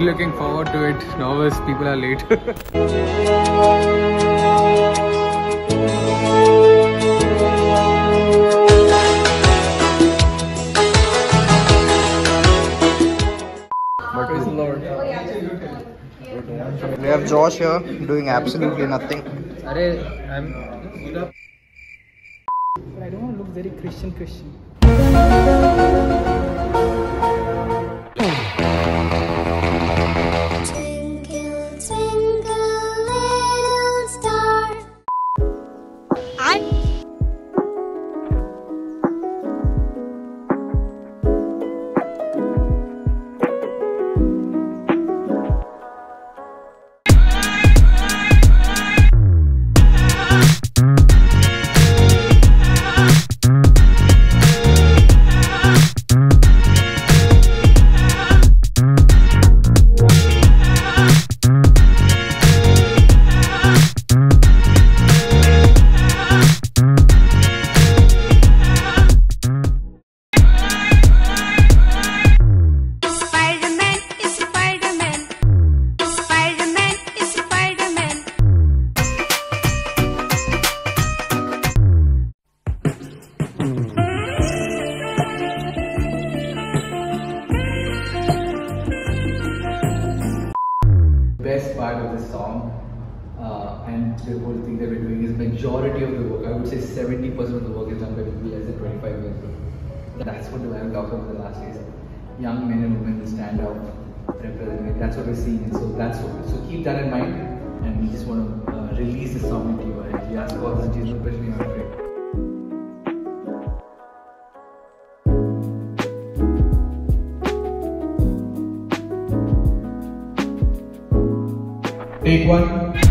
Really looking forward to it. Nervous, people are late. Praise the Lord. We have Josh here doing absolutely nothing. Arey, I'm. I don't want to look very Christian Christian. This song uh, and the whole thing that we're doing is majority of the work, I would say 70% of the work is done by people less than 25 years old. That's what I'm talking about the last days. Young men and women who stand out, representing it. That's what we're seeing. And so that's what, so keep that in mind. And we just want to uh, release the song into you. Take one.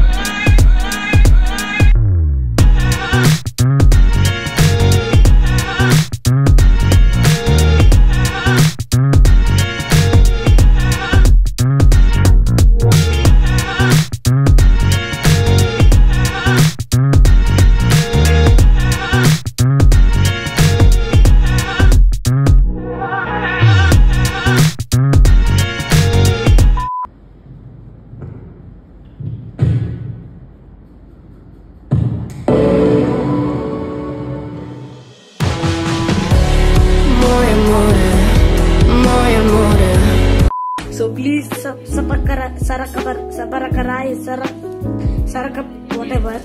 So please sub sabar sabar sabar sabar whatever